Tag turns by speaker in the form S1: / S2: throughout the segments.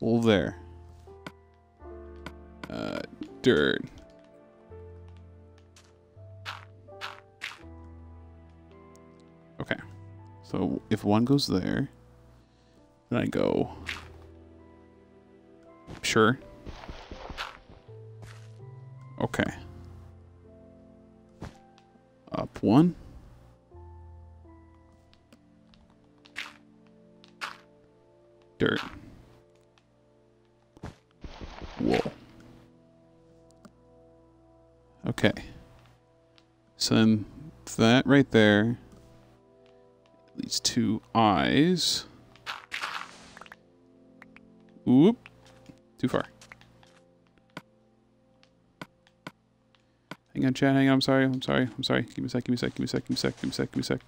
S1: Wool there. Uh, dirt. Okay. So if one goes there, then I go. Sure. Okay. Up one. That right there These two eyes. Oop. Too far. Hang on, Chad. Hang on. I'm sorry. I'm sorry. I'm sorry. Give me a sec. Give me a sec. Give me a sec. Give me a sec. Give me a sec. Give me a sec.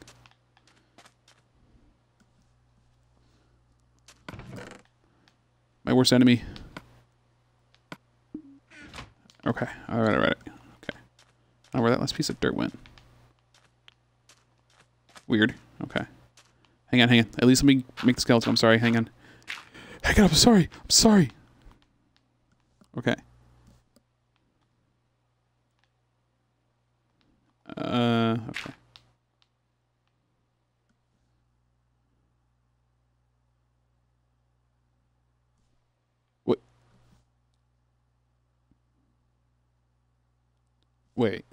S1: My worst enemy. Okay. All right. All right. Okay. Now where that last piece of dirt went. Weird. Okay. Hang on. Hang on. At least let me make the skeleton. I'm sorry. Hang on. Hang on. I'm sorry. I'm sorry. Okay. Uh, okay. What? Wait.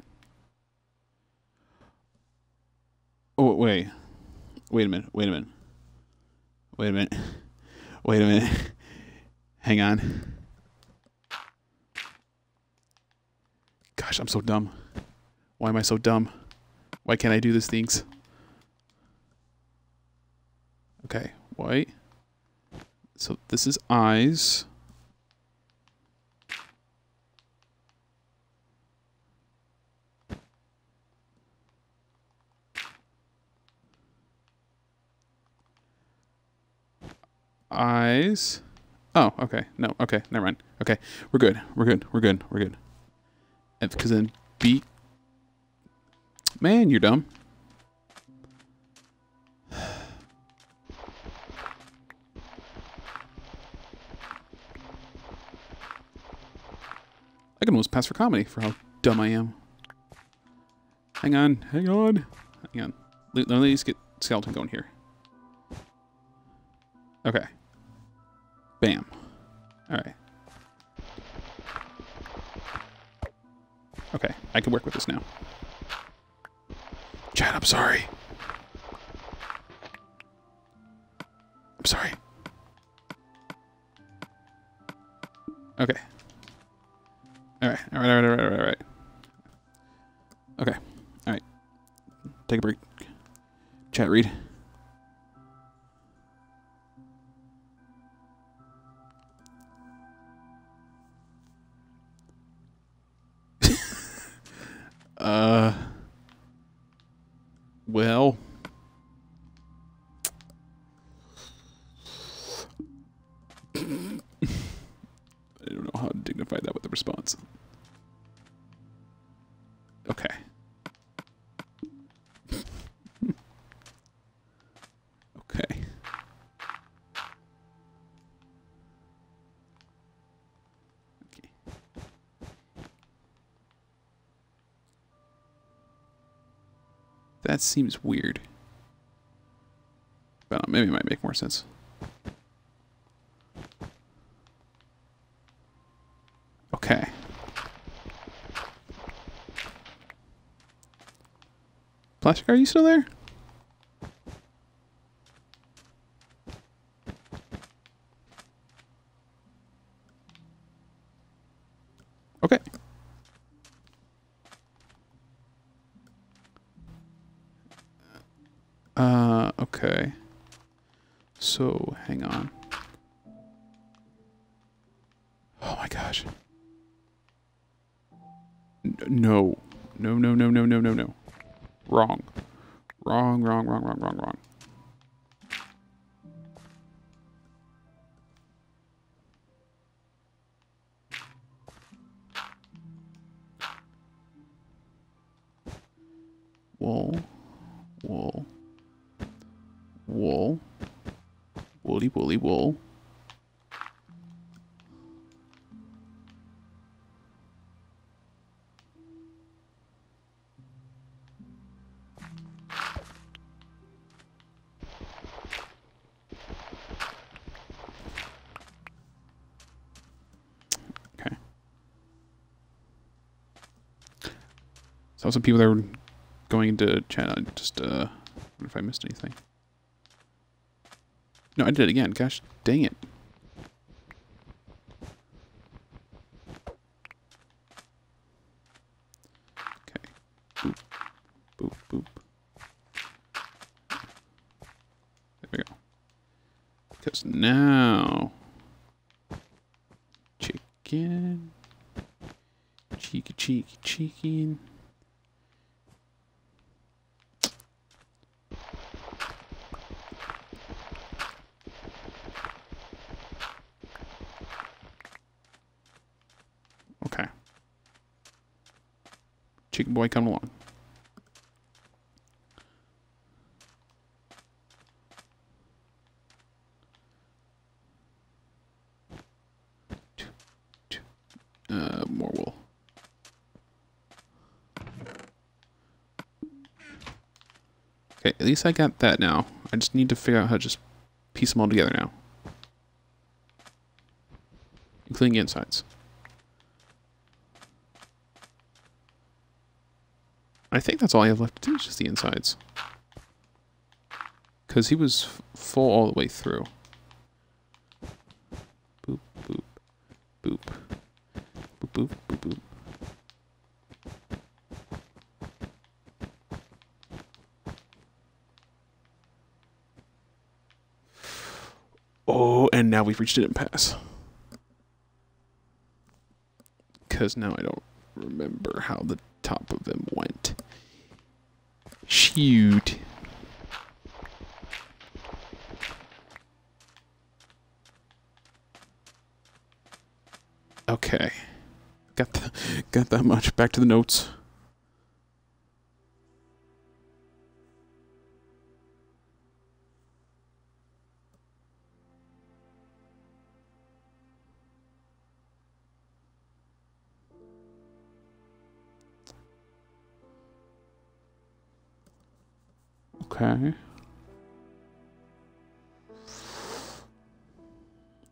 S1: Oh, wait. Wait a minute. Wait a minute. Wait a minute. Wait a minute. Hang on. Gosh, I'm so dumb. Why am I so dumb? Why can't I do these things? Okay, white. So this is eyes. Eyes. Oh, okay. No, okay. Never mind. Okay. We're good. We're good. We're good. We're good. Because then B. Man, you're dumb. I can almost pass for comedy for how dumb I am. Hang on, hang on, hang on. Let, let me just get skeleton going here. Okay. Bam. All right. Okay, I can work with this now. Chad, I'm sorry. I'm sorry. Okay. All right. All right. All right. All right. All right. Okay. All right. Take a break. Chat read. Well. I don't know how to dignify that with a response. That seems weird. But maybe it might make more sense. Okay. Plastic, are you still there? Okay. Uh, okay. So, hang on. Oh my gosh. No. No, no, no, no, no, no, no. Wrong. Wrong, wrong, wrong, wrong, wrong, wrong. Wool. Wool wool. Woolly, woolly, wool. Okay. So some people that were going into chat. I just uh, wonder if I missed anything. No, I did it again. Gosh, dang it. Okay. Boop. Boop, boop. There we go. Because now... Chicken. Cheeky, cheeky, chicken. Okay. Chicken boy, come along. Uh, more wool. Okay, at least I got that now. I just need to figure out how to just piece them all together now. Including the insides. I think that's all I have left to do is just the insides. Because he was full all the way through. Boop, boop, boop. Boop, boop, boop, boop. Oh, and now we've reached an impasse. Because now I don't remember how the top of him went. Shoot. Okay. Got the, got that much. Back to the notes. Okay.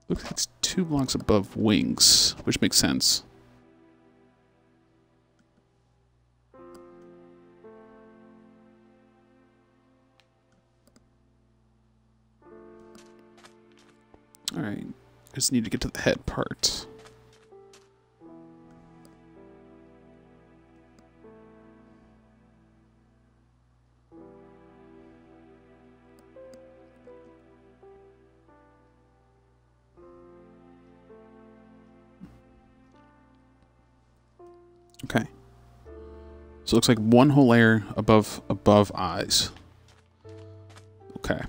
S1: Looks like it's two blocks above wings, which makes sense. Alright, I just need to get to the head part. So it looks like one whole layer above above eyes. Okay.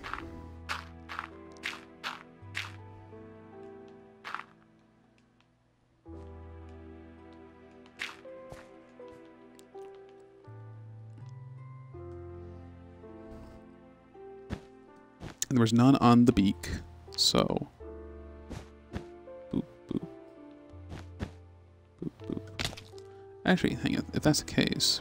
S1: And there was none on the beak, so Actually, hang on. If that's the case,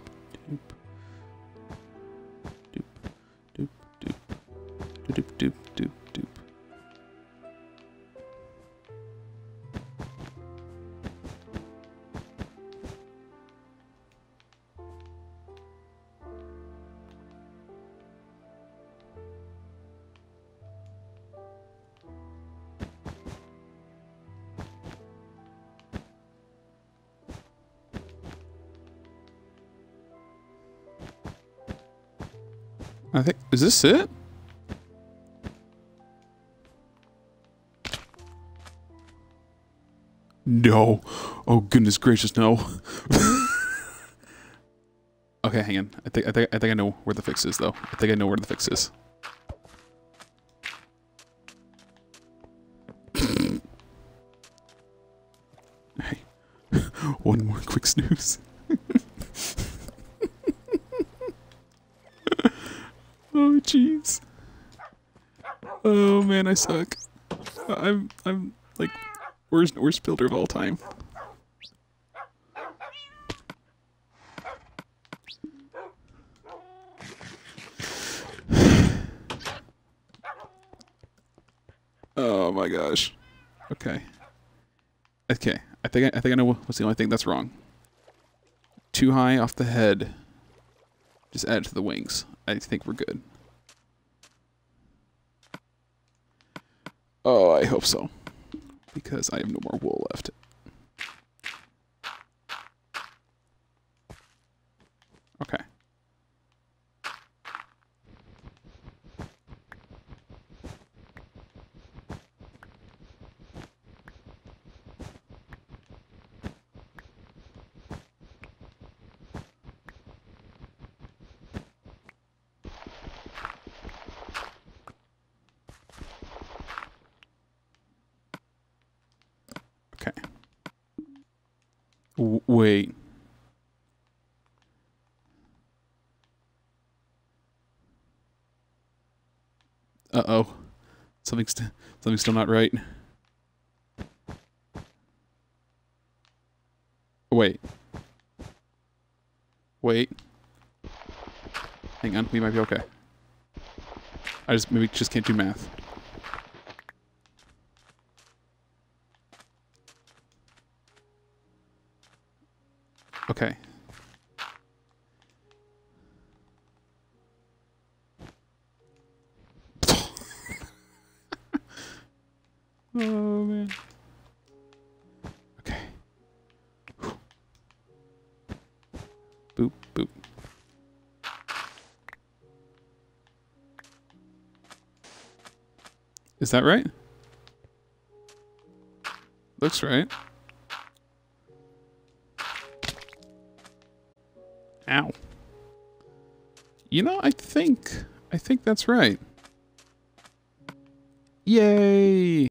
S1: I think is this it? No. Oh goodness gracious, no. okay, hang on. I think I think I think I know where the fix is though. I think I know where the fix is. hey. One more quick snooze. Oh jeez. Oh man, I suck. I'm I'm like worst worst builder of all time. Oh my gosh. Okay. Okay. I think I, I think I know what's the only thing that's wrong. Too high off the head Just add it to the wings. I think we're good. Oh, I hope so. Because I have no more wool left. Okay. Okay. W wait. Uh oh. Something's st something's still not right. Wait. Wait. Hang on, we might be okay. I just maybe just can't do math. Okay. oh man. Okay. Whew. Boop boop. Is that right? Looks right. Ow. You know, I think I think that's right. Yay!